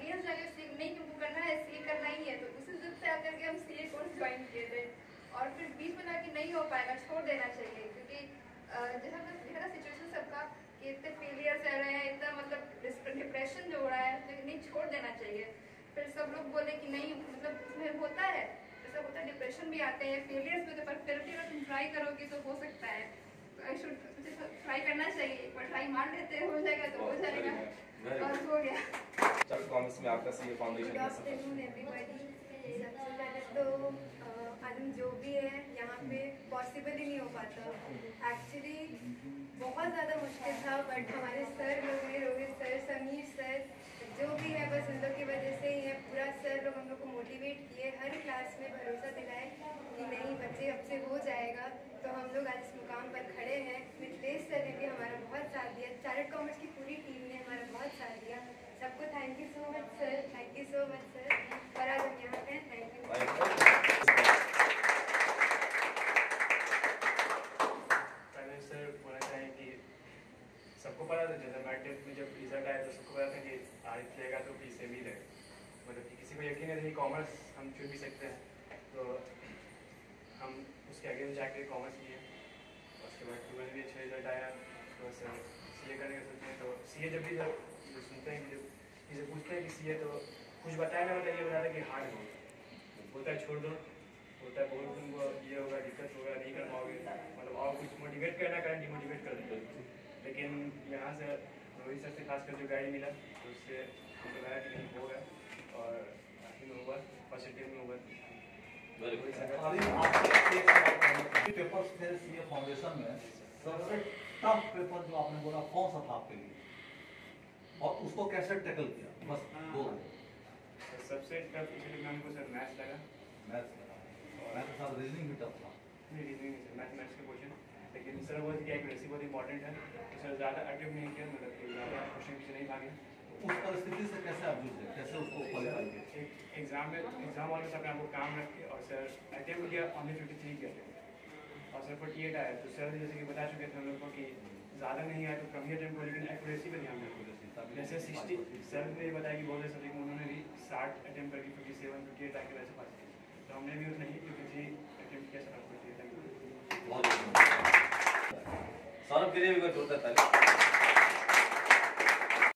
Against जाके सी नहीं क्योंकि करना है सी करना ही है। तो उसी जिद से आकर के हम सी ए कोर्स ज्वाइन किए थे। और फिर बीच में जाके नहीं हो पाएगा छोड़ देना चाहिए। क्योंकि जैसा देखा ना सिचुएशन सबका कि इतने फेलियर चल रहे हैं इतना मतलब डिप्रेशन जो हो रहा है लेकिन नहीं छोड़ देना चाहिए। फिर सब लोग बोले कि नहीं मतलब उसमें होता है। जैसा होता है डिप्रेशन भी आते हैं फेलियर्स भी होते पर फिर भी अगर तुम ट्राई करोगे तो हो सकता है। तो आई शुड ट्राई करना चाहिए एक बार ट्राई मार लेते हैं जाएगा तो हो जाएगा। और हो गया। चल कॉमर्स में आपका CA foundation good afternoon everybody सबसे पहले तो अ, जो भी है यहाँ पे पॉसिबल ही नहीं हो पाता। एक्चुअली बहुत ज़्यादा मुश्किल था बट हमारे सर लोग हैं रोहित सर समीर सर जो भी है बस उन लोग की वजह से ही है। पूरा सर लोग हम लोग को मोटिवेट किए हर क्लास में भरोसा दिलाए कि नहीं बच्चे अब से हो जाएगा। तो हम लोग आज इस मुकाम पर खड़े हैं। मिथिलेश सर ने भी हमारा बहुत साथ दिया। चार्ट कॉमर्स की पूरी टीम ने हमारा बहुत साथ दिया सबको thank you so much sir thank you so much sir और आज हम यहाँ पे थैंक यू पहले सर बोलना चाहें कि सबको पता था जैसे मैट टेस्ट में जब रिज़ल्ट आया तो सबको पता था कि आदित्य रहेगा तो पी से भी रहेगा मतलब कि किसी को यकीन नहीं था कि कॉमर्स हम चुन भी सकते हैं। तो हम उसके अगेंस्ट जाके कॉमर्स किए। उसके बाद ट्वेल्थ भी अच्छा रिज़ल्ट आया। तो सर सी ए करने का सोचते हैं तो सी ए जब भी जब जब सुनते हैं कि जब किसी पूछते हैं कि सी ए तो कुछ बताया ना मतलब ये बताया कि हार्ड हो बोलता है छोड़ दो। होता है बहुत तुमको ये होगा दिक्कत होगा नहीं कर पाओगे मतलब और कुछ मोटिवेट करना कारण डिमोटिवेट कर देते लेकिन यहाँ से रोहित सर से खासकर जो गाइड मिला तो उससे हमको लगा कि नहीं होगा और आखिर में होगा पॉजिटिव में होगा। है। थे फाउंडेशन में सबसे टफ पेपर जो आपने बोला कौन सा था आपके लिए? और उसको कैसे टैकल किया? बस दो तो सबसे टफ इसलिए हमको सर मैथ्स लगा। मैथ्स मैथ के साथ रीजनिंग भी टफ था। नहीं रीजनिंग नहीं सर मैथमेटिक्स के क्वेश्चन लेकिन सर वो कि एक्यूरेसी बहुत इंपॉर्टेंट है। तो सर ज़्यादा अटेम्प्ट नहीं किया मतलब कि ज़्यादा क्वेश्चन पीछे नहीं भागे। उस परिस्थिति से कैसे आप जूझे? कैसे उसको क्वालिफाई किया? एग्ज़ाम में एग्ज़ाम वाले सब आपको काम रख के और सर अटेम्प्ट किया ओनली फिफ्टी थ्री किया और सर फोर्टी एट आया तो सर जैसे कि बता चुके थे हम लोग को कि ज़्यादा नहीं आया तो कम ही अटेम्प्ट लेकिन एक्यूरेसी पे ध्यान रखो जैसे सिक्सटी सर ने बताया कि बॉलर सभी उन्होंने भी साठ अटैम्प्ट करके फिफ्टी सेवन फिफ्टी एट आके वैसे पास किया तो हमने भी उतना ही फिफ्टी अटेम्प्ट किया सौरभ के लिए भी जोरदार ताली